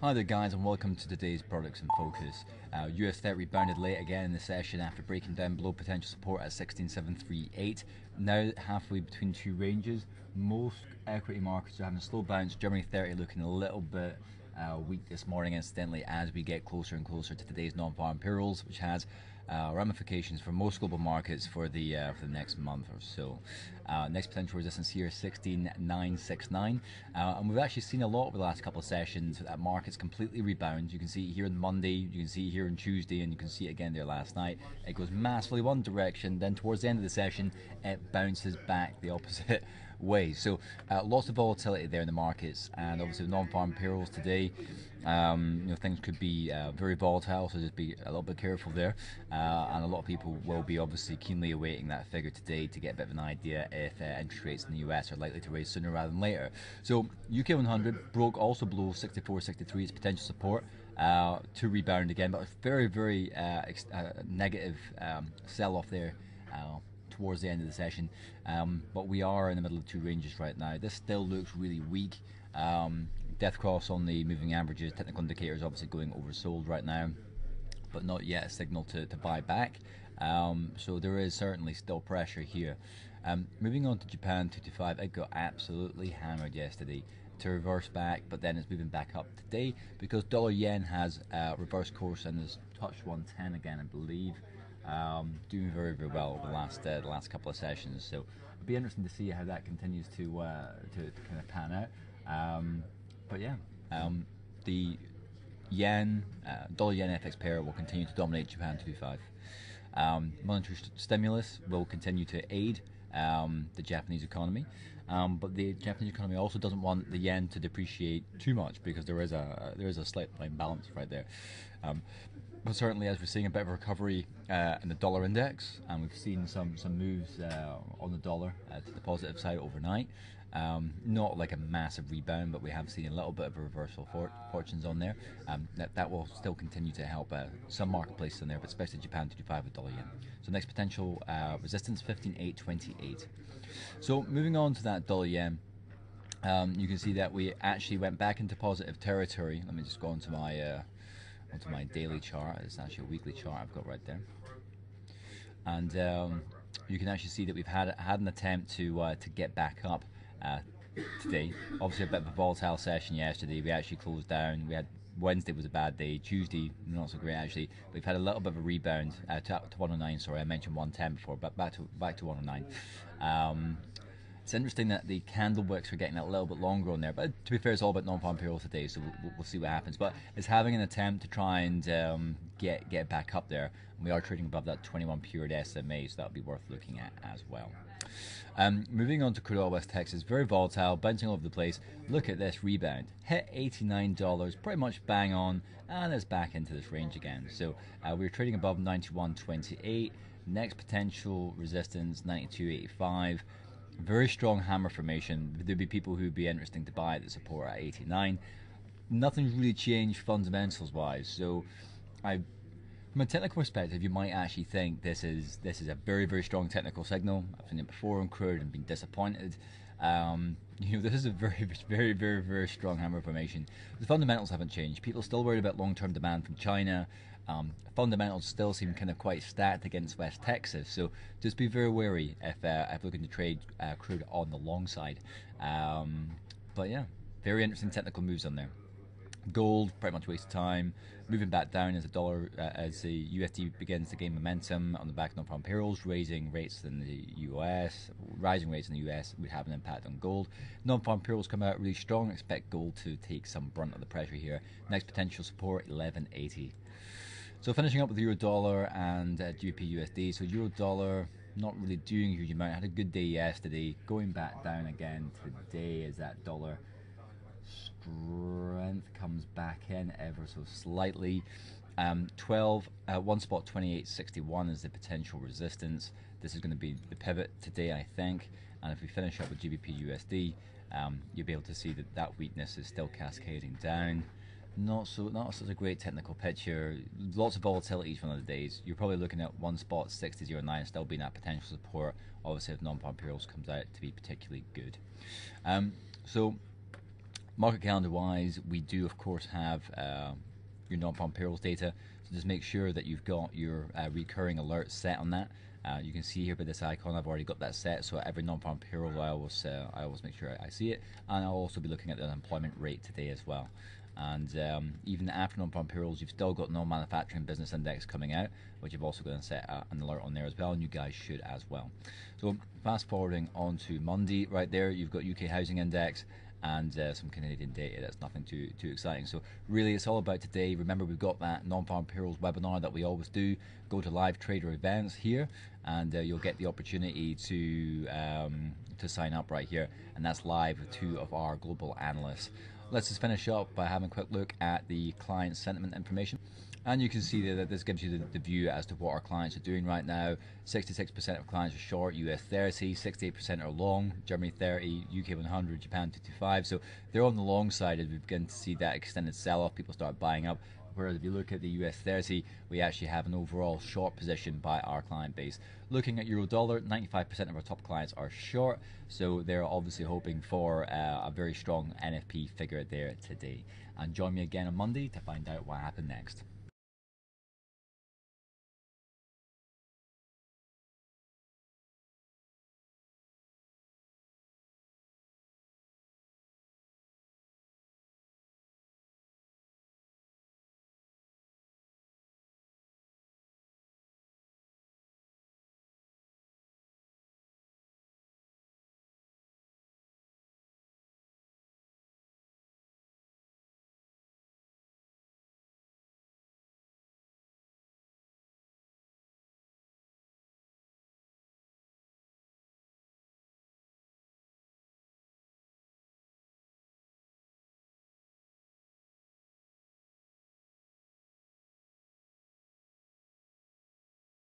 Hi there, guys, and welcome to today's Products in Focus. Uh, US 30 rebounded late again in the session after breaking down below potential support at 16738. Now halfway between two ranges. Most equity markets are having a slow bounce. Germany 30 looking a little bit uh, weak this morning, incidentally, as we get closer and closer to today's non-farm payrolls, which has uh, ramifications for most global markets for the uh, for the next month or so. Uh, next potential resistance here, 16969, uh, and we've actually seen a lot over the last couple of sessions that markets completely rebound. You can see it here on Monday, you can see it here on Tuesday, and you can see it again there last night. It goes massively one direction, then towards the end of the session, it bounces back the opposite way. So uh, lots of volatility there in the markets, and obviously non-farm payrolls today. Um, you know things could be uh, very volatile, so just be a little bit careful there. Uh, and a lot of people will be obviously keenly awaiting that figure today to get a bit of an idea if uh, interest rates in the US are likely to raise sooner rather than later. So UK 100 broke also below 64, 63 its potential support. Uh, to rebound again, but a very, very uh, ex- uh, negative um, sell off there towards the end of the session. Um, but we are in the middle of two ranges right now. This still looks really weak. Um, death cross on the moving averages, technical indicators obviously going oversold right now, but not yet a signal to, to buy back. Um, so there is certainly still pressure here. Um, moving on to Japan 225, it got absolutely hammered yesterday to reverse back, but then it's moving back up today because dollar yen has uh, reversed course and has touched 110 again, I believe. Um, doing very very well over the last uh, the last couple of sessions. So it'll be interesting to see how that continues to uh, to, to, kind of pan out. Um, but yeah, um, the yen uh, dollar yen FX pair will continue to dominate Japan 225. Um, monetary st- stimulus will continue to aid um, the Japanese economy. Um, but the Japanese economy also doesn't want the yen to depreciate too much because there is a there is a slight imbalance right there. Um, certainly, as we're seeing a bit of a recovery uh, in the dollar index, and we've seen some some moves uh, on the dollar uh, to the positive side overnight. Um, not like a massive rebound, but we have seen a little bit of a reversal for fortunes on there. Um, that, that will still continue to help uh, some marketplaces in there, but especially Japan 25 with dollar yen. So next potential uh, resistance 15.828. So moving on to that dollar yen. Um, you can see that we actually went back into positive territory. Let me just go onto my uh, onto my daily chart. It's actually a weekly chart I've got right there, and um, you can actually see that we've had had an attempt to uh, to get back up uh, today. Obviously, a bit of a volatile session yesterday. We actually closed down. We had Wednesday was a bad day. Tuesday not so great actually. We've had a little bit of a rebound uh, to, to 109. Sorry, I mentioned 110 before, but back to back to 109. Um, it's interesting that the candle wicks are getting a little bit longer on there, but to be fair, it's all about non-farm payrolls today, so we'll, we'll, see what happens. But it's having an attempt to try and um, get get back up there. And we are trading above that 21 period SMA, so that would be worth looking at as well. Um, moving on to crude oil West Texas, very volatile, bouncing all over the place. Look at this rebound, hit $89, pretty much bang on, and it's back into this range again. So uh, we are trading above 91.28. Next potential resistance 92.85 very strong hammer formation. There'd be people who'd be interesting to buy at the support at 89. Nothing's really changed fundamentals wise. So, I, from a technical perspective, you might actually think this is this is a very very strong technical signal. I've seen it before on crude and been disappointed. Um, you know, this is a very, very, very, very strong hammer formation. The fundamentals haven't changed. People are still worried about long-term demand from China. Um, fundamentals still seem kind of quite stacked against West Texas, so just be very wary if uh, if looking to trade uh, crude on the long side. Um, but yeah, very interesting technical moves on there. Gold, pretty much waste of time. Moving back down as the dollar, uh, as the USD begins to gain momentum on the back of non-farm payrolls, raising rates in the US, rising rates in the US would have an impact on gold. Non-farm payrolls come out really strong. Expect gold to take some brunt of the pressure here. Next potential support 1180. So finishing up with euro dollar and uh, GBP USD. So euro dollar not really doing a huge amount. Had a good day yesterday. Going back down again today as that dollar strength comes back in ever so slightly. Um, 12, uh, one spot 28.61 is the potential resistance. This is going to be the pivot today, I think. And if we finish up with GBP USD, um, you'll be able to see that that weakness is still cascading down not so not such a great technical picture. Lots of volatility from the days. You're probably looking at one spot 60.09 still being that potential support. Obviously, if payrolls comes out to be particularly good. Um, so market calendar wise, we do of course have uh, your non-farm payrolls data. So just make sure that you've got your uh, recurring alerts set on that. Uh, you can see here by this icon, I've already got that set. So every non-farm payroll, I always uh, I always make sure I, see it, and I'll also be looking at the unemployment rate today as well. And um, even after non-farm payrolls, you've still got non-manufacturing business index coming out, which you've also got to set an alert on there as well, and you guys should as well. So fast forwarding on to Monday, right there, you've got UK housing index and uh, some Canadian data. That's nothing too too exciting. So really, it's all about today. Remember, we've got that non-farm payrolls webinar that we always do. Go to live trader events here, and uh, you'll get the opportunity to um, to sign up right here, and that's live with two of our global analysts. Let's just finish up by having a quick look at the client sentiment information. And you can see that this gives you the, the, view as to what our clients are doing right now. 66% of clients are short, US 30, 68% are long, Germany 30, UK 100, Japan 225. So they're on the long side as we begin to see that extended sell off, people start buying up. Whereas if you look at the US 30, we actually have an overall short position by our client base. Looking at euro dollar, 95% of our top clients are short, so they're obviously hoping for uh, a very strong NFP figure there today. And join me again on Monday to find out what happened next.